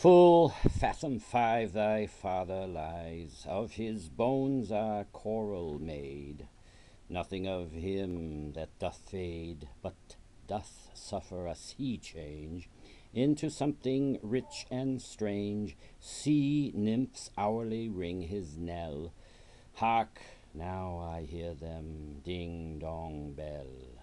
Full fathom five thy father lies, Of his bones are coral made, Nothing of him that doth fade, But doth suffer a sea change Into something rich and strange. Sea nymphs hourly ring his knell, Hark! now I hear them ding dong bell.